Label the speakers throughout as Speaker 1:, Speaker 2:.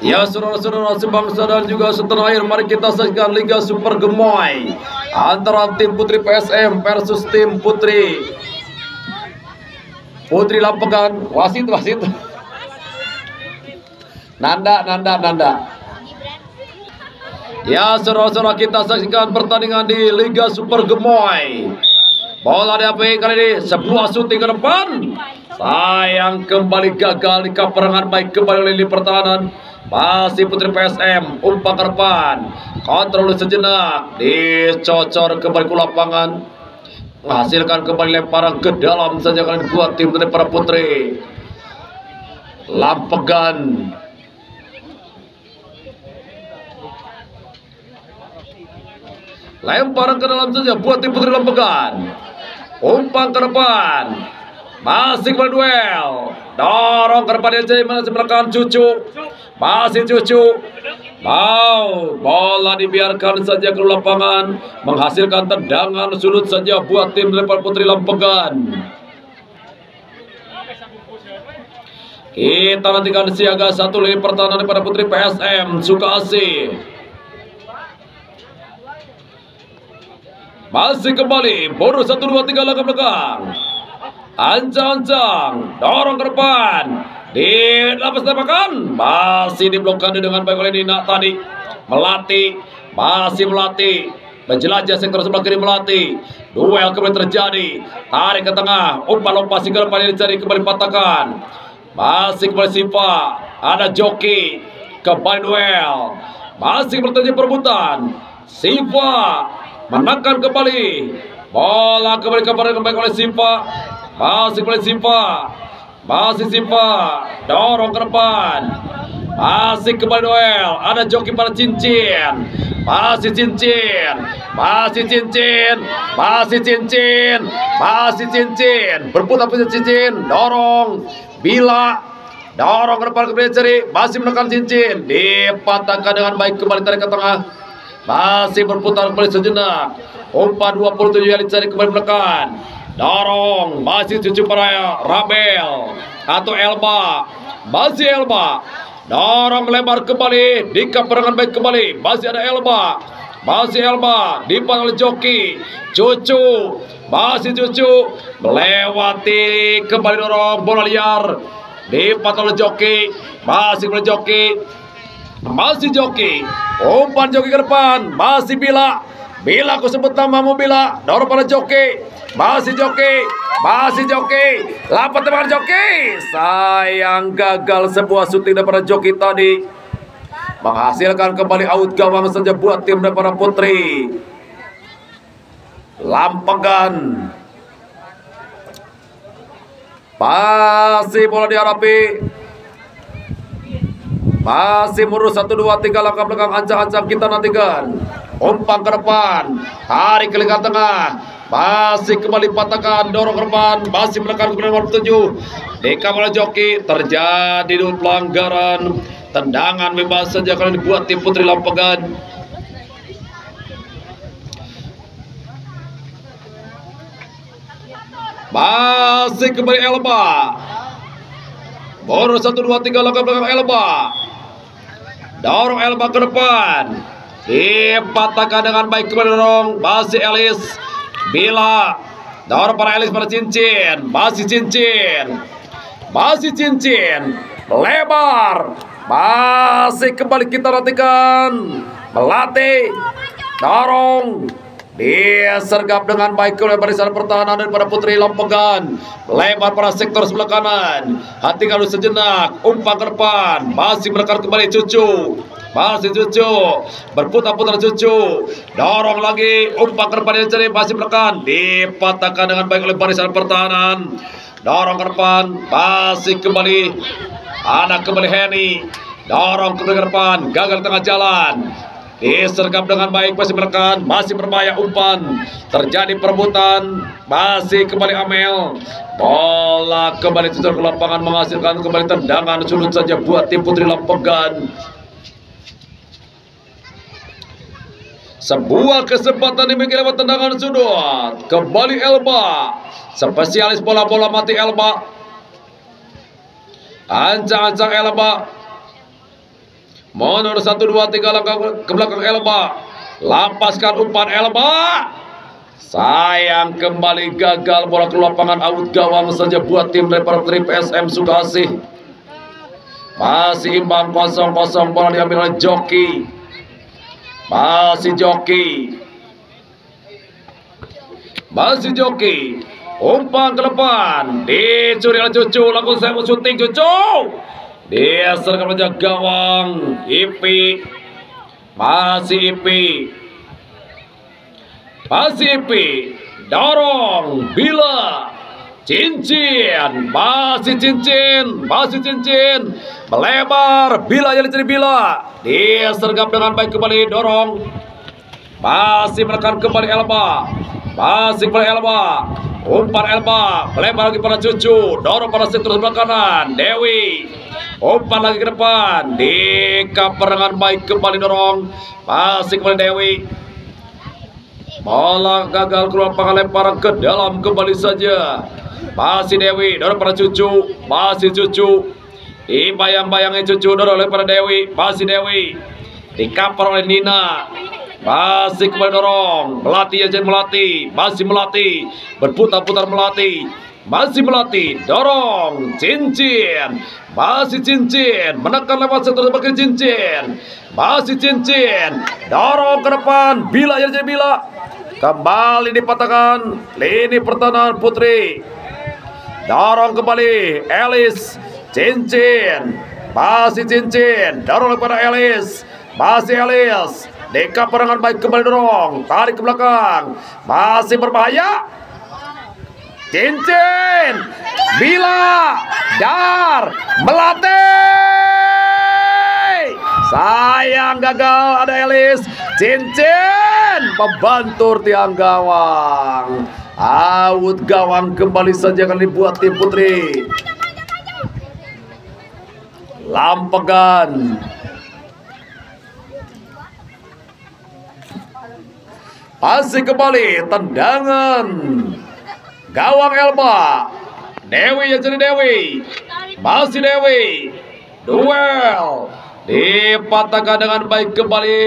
Speaker 1: Ya saudara-saudara sebangsa dan juga setanah air Mari kita saksikan Liga Super Gemoy Antara tim Putri PSM versus tim Putri. Putri Lampegan Wasit, wasit. Nanda, Nanda, Nanda. Ya saudara-saudara kita saksikan pertandingan di Liga Super Gemoy. Bola diapain kali ini? Sebuah syuting ke depan. Sayang kembali gagal di kaperangan baik kembali oleh pertahanan masih Putri PSM umpan ke depan kontrol sejenak dicocor kembali ke lapangan. Menghasilkan kembali lemparan ke dalam saja kali buat tim dari para putri. Lampegan. Lemparan ke dalam saja buat tim putri Lampegan. Umpan ke masih berduel. Dorong ke depan jadi masih cucu. Masih cucu. Mau bola dibiarkan saja ke lapangan. Menghasilkan tendangan sulut saja buat tim Leopard Putri Lampegan kita nantikan siaga satu lini pertahanan daripada Putri PSM Sukasi. Masih kembali, boros satu dua tiga langkah belakang. Ancang-ancang, dorong ke depan. Di lapas tembakan, masih diblokkan dengan baik oleh Nina tadi. Melatih, masih melatih. Menjelajah sektor sebelah kiri melatih. Duel kembali terjadi. Tarik ke tengah, umpan lompat ke depan dicari kembali patahkan. Masih kembali Siva, ada joki. Kembali duel. Masih bertanya perebutan. Siva menekan kembali bola kembali kepada kembali oleh Simpa masih oleh Simpa. Masih Simpa. Dorong ke depan. Masih kembali duel. Ada joki pada cincin. Masih cincin. Masih cincin. Masih cincin. Masih cincin. Berputar putar cincin. Dorong. Bila. Dorong ke depan kembali cari. Masih menekan cincin. Dipatahkan dengan baik kembali tarik ke tengah. Masih berputar kembali sejenak. Umpan 27 yang dicari kembali menekan. Dorong. Masih cucu para Rabel. Atau Elba. Masih Elba. Dorong melebar kembali. Di perangan baik kembali. Masih ada Elba. Masih Elba. Dipan oleh Joki. Cucu. Masih cucu. Melewati kembali dorong bola liar. Dipan oleh Joki. Masih oleh Joki. Masih joki. Umpan joki ke depan. Masih bila. Bila aku sebut namamu bila. Dorong pada joki. Masih joki. Masih joki. Lapat teman joki. Sayang gagal sebuah syuting daripada joki tadi. Menghasilkan kembali out gawang saja buat tim daripada putri. Lampegan. Masih bola diharapi. Masih murus satu dua tiga langkah belakang ancang-ancang kita nantikan. Umpan ke depan, tarik ke lingkar tengah. Masih kembali patahkan, dorong ke depan, masih menekan ke nomor tujuh. Di kamar joki terjadi pelanggaran. Tendangan bebas saja kalau dibuat tim Putri Lampegan. Masih kembali Elba. Boros satu dua tiga langkah belakang Elba. Dorong Elba ke depan. Dipatahkan dengan baik kepada dorong. Masih Elis. Bila. Dorong para Elis pada cincin. Masih cincin. Masih cincin. Lebar. Masih kembali kita nantikan. Melatih. Dorong. Disergap dengan baik oleh barisan pertahanan daripada Putri Lampegan. Lebar pada sektor sebelah kanan. Hati kalau sejenak. Umpan ke depan. Masih menekan kembali Cucu. Masih Cucu. Berputar-putar Cucu. Dorong lagi. Umpan ke depan yang cari. Masih menekan. Dipatahkan dengan baik oleh barisan pertahanan. Dorong ke depan. Masih kembali. Anak kembali Henny. Dorong ke depan. Gagal tengah jalan. Disergap dengan baik masih menekan, masih berbahaya umpan. Terjadi perebutan, masih kembali Amel. Bola kembali tutur ke lapangan menghasilkan kembali tendangan sulut saja buat tim Putri Lampegan. Sebuah kesempatan dimiliki lewat tendangan sudut. Kembali Elba. Spesialis bola-bola mati Elba. Ancang-ancang Elba Mundur satu dua tiga langkah ke belakang Elba. Lapaskan umpan Elba. Sayang kembali gagal bola ke lapangan out gawang saja buat tim Leopard Trip SM Sukasih. Masih imbang kosong-kosong bola diambil oleh Joki. Masih Joki. Masih Joki. Umpan ke depan. Dicuri oleh Cucu. Lakukan saya mau syuting Cucu. Dia serang menjaga gawang. Ipi. Masih Ipi. Masih Ipi. Dorong. Bila. Cincin. Masih cincin. Masih cincin. Melebar. Bila jadi jadi bila. Dia sergap dengan baik kembali. Dorong. Masih menekan kembali Elba. Masih kembali Elba. Umpan Elba. Melebar lagi pada Cucu. Dorong pada sektor sebelah kanan. Dewi. Umpan lagi ke depan. Dika perangan baik kembali dorong. Masih kembali Dewi. Bola gagal keluar lapangan lemparan ke dalam kembali saja. Masih Dewi, dorong pada cucu, masih cucu. Dibayang-bayangnya cucu dorong oleh pada Dewi, masih Dewi. Dikapar oleh Nina. Masih kembali dorong, melatih aja melatih, masih melatih, berputar-putar melatih, masih melatih, dorong, cincin, masih cincin. Menekan lewat satu sebagai cincin. Masih cincin. Dorong ke depan. Bila ya bila. Kembali dipatahkan. Lini pertahanan Putri. Dorong kembali. Elis. Cincin. Masih cincin. Dorong kepada Elis. Masih Elis. Deka perangan baik kembali dorong. Tarik ke belakang. Masih berbahaya. Cincin. Bila. Dar. Melatih. Sayang gagal ada Elis. Cincin. Membantur tiang gawang. Out gawang kembali saja akan dibuat tim putri. Lampegan. Masih kembali tendangan. Gawang Elba. Dewi yang jadi Dewi. Masih Dewi. Duel. Dipatahkan dengan baik kembali.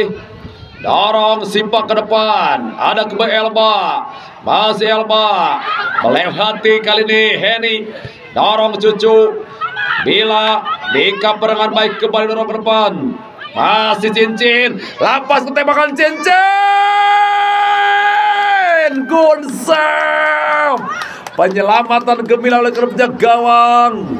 Speaker 1: Dorong simpak ke depan. Ada kembali Elba. Masih Elba. Melewati kali ini Henny. Dorong cucu. Bila Dika dengan baik kembali dorong ke depan. Masih cincin. Lapas ketembakan cincin. Save. Penyelamatan gemilang oleh kerja gawang.